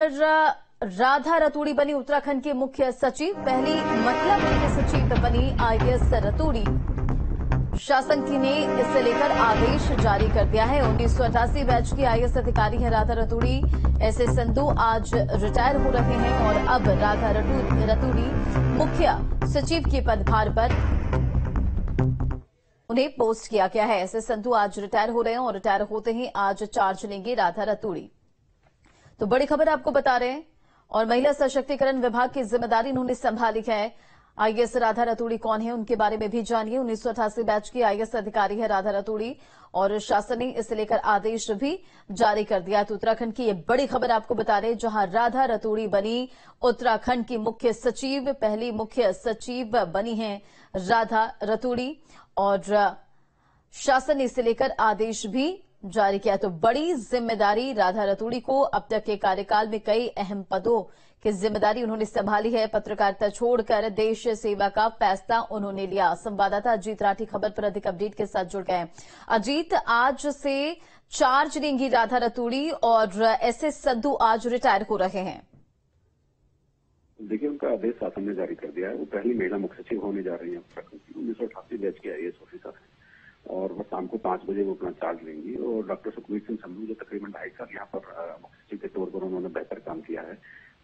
राधा रतूड़ी बनी उत्तराखंड की मुख्य सचिव। पहली महिला मुख्य सचिव बनी आईएएस रतूड़ी। शासन की ने इसे लेकर आदेश जारी कर दिया है। उन्नीस सौ अट्ठासी बैच की आईएएस अधिकारी है राधा रतूड़ी। ऐसे संधु आज रिटायर हो रहे हैं और अब राधा रतूड़ी मुख्य सचिव के पदभार पर उन्हें पोस्ट किया गया है। ऐसे संधु आज रिटायर हो रहे हैं और रिटायर होते ही आज चार्ज लेंगे राधा रतूड़ी। तो बड़ी खबर आपको बता रहे हैं। और महिला सशक्तिकरण विभाग की ज़िम्मेदारी उन्होंने संभाली है। आईएएस राधा रतूड़ी कौन है, उनके बारे में भी जानिए। उन्नीस सौ अठासी बैच की आईएएस अधिकारी है राधा रतूड़ी। और शासन ने इसे लेकर आदेश भी जारी कर दिया तो उत्तराखंड की ये बड़ी खबर आपको बता रहे जहाँ राधा रतूड़ी बनी। उत्तराखंड की मुख्य सचिव, पहली मुख्य सचिव बनी है राधा रतूड़ी। और शासन ने इसे लेकर आदेश भी जारी किया तो बड़ी ज़िम्मेदारी राधा रतूड़ी को अब तक के कार्यकाल में कई अहम पदों की ज़िम्मेदारी उन्होंने संभाली है। पत्रकारिता छोड़कर देश सेवा का फैसला उन्होंने लिया। संवाददाता अजीत राठी खबर पर अधिक अपडेट के साथ जुड़ गए अजीत, आज से चार्ज लेंगी राधा रतूड़ी और एस एस सद्दू आज रिटायर हो रहे हैं। देखिए, उनका आदेश शासन ने जारी कर दिया है। वो पहली महिला मुख्य सचिव होने जा रही है। उन्नीस सौ अठासी बैच की आईएएस ऑफिसर है। और वो शाम को पाँच बजे वो अपना चार्ज लेंगी। और डॉक्टर सुखबीर सिंह संधू जो तकरीबन ढाई साल यहाँ पर मुख्य सचिव के तौर पर उन्होंने बेहतर काम किया है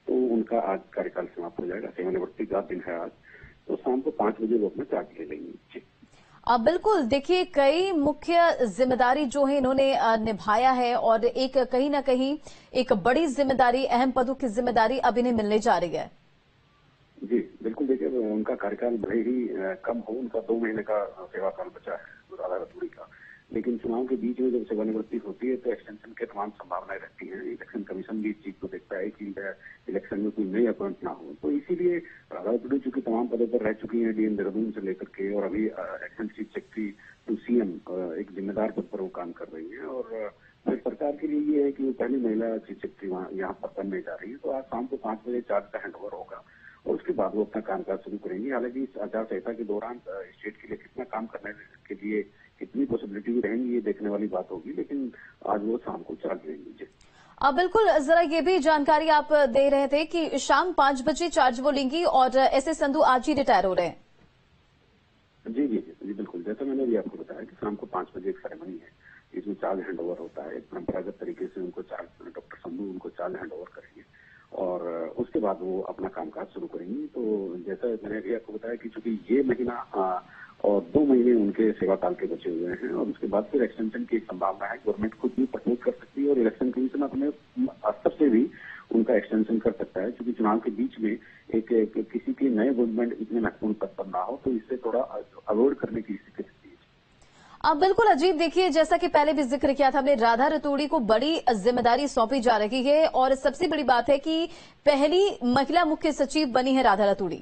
तो उनका आज कार्यकाल समाप्त हो जाएगा। सेवानिवृत्ति का दिन है आज तो शाम को पाँच बजे वो अपना चार्ज ले लेंगी। जी। अब बिल्कुल देखिए कई मुख्य ज़िम्मेदारी जो है इन्होंने निभाया है और एक कहीं ना कहीं एक बड़ी ज़िम्मेदारी अहम पदों की ज़िम्मेदारी अब इन्हें मिलने जा रही है। जी बिल्कुल देखिए उनका कार्यकाल भले ही कम हो उनका दो महीने का सेवा काल बचा है। राधा रतूड़ी का लेकिन चुनाव के बीच में जब सेवानिवृत्ति होती है तो एक्सटेंशन के तमाम संभावनाएँ रहती हैं। इलेक्शन कमीशन भी इस चीज़ को देखता है कि इलेक्शन में कोई नई अपॉइंट ना हो। तो इसीलिए राधा रतूड़ी चूँकि तमाम पदों पर रह चुकी हैं डीएम देहरादून से लेकर के, और अभी action chief secretary to CM एक जिम्मेदार पद पर वो काम कर रही है। और सरकार के लिए ये है कि वो पहली महिला चीफ सेक्रेटरी यहाँ पर बनने जा रही है। तो आज शाम को पाँच बजे चार्ज का हैंड होगा। और उसके बाद वो अपना कामकाज शुरू करेंगे। हालाँकि इस आचार संहिता के दौरान स्टेट के लिए कितना काम करने के लिए कितनी पॉसिबिलिटी रहेंगी ये देखने वाली बात होगी लेकिन आज वो शाम को चार्ज लेंगे अब बिल्कुल जरा ये भी जानकारी आप दे रहे थे कि शाम पाँच बजे चार्ज वो लेंगी और ऐसे संधु आज ही रिटायर हो रहे हैं। जी जी जी बिल्कुल। जैसा मैंने भी आपको बताया कि शाम को पाँच बजे एक सेरेमनी है इसमें चार्ज हैंड ओवर होता है परंपरागत तरीके से उनको चार्ज डॉक्टर संधु उनको चार्ज हैंड ओवर करेंगे और उसके बाद वो अपना कामकाज शुरू करेंगी। तो जैसा मैंने अभी आपको बताया कि चूँकि ये महीना और दो महीने उनके सेवा काल के बचे हुए हैं और उसके बाद फिर एक्सटेंशन की संभावना है। गवर्नमेंट खुद भी प्रपोज कर सकती है और इलेक्शन कमीशन अपने स्तर से भी उनका एक्सटेंशन कर सकता है। क्योंकि चुनाव के बीच में एक, एक किसी के नए गवर्नमेंट इतने महत्वपूर्ण पद पर ना हो तो इससे थोड़ा अवॉइड करने की स्थिति अब बिल्कुल अजीब देखिए, जैसा कि पहले भी ज़िक्र किया था, हमने राधा रतूड़ी को बड़ी ज़िम्मेदारी सौंपी जा रही है और सबसे बड़ी बात है कि पहली महिला मुख्य सचिव बनी है राधा रतूड़ी।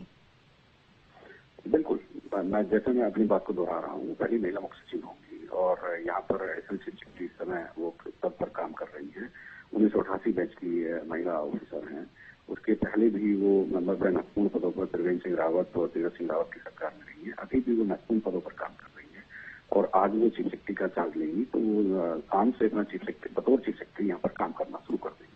बिल्कुल। मैं जैसे मैं अपनी बात को दोहरा रहा हूँ, पहली महिला मुख्य सचिव होंगी और यहाँ पर एस एल इस समय वो पद पर काम कर रही है। उन्नीस सौ अठासी बैच की महिला ऑफिसर हैं। उसके पहले भी वो मतलब महत्वपूर्ण पदों पर, त्रिवेंद्र सिंह रावत और तीरथ सिंह रावत की सरकार में रही है। अभी भी वो महत्वपूर्ण पदों पर काम कर और आज वो चीफ सेक्रेटरी का चार्ज लेंगी तो वो काम से अपना चीफ सेक्रेटरी बतौर चीफ सेक्रेटरी यहाँ पर काम करना शुरू कर देंगे।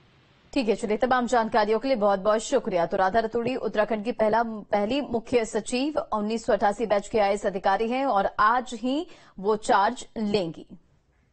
ठीक है, चलिए, तमाम जानकारियों के लिए बहुत बहुत शुक्रिया। तो राधा रतूड़ी, उत्तराखंड की पहला, पहली मुख्य सचिव, उन्नीस सौ अठासी बैच के आईएएस अधिकारी हैं और आज ही वो चार्ज लेंगी।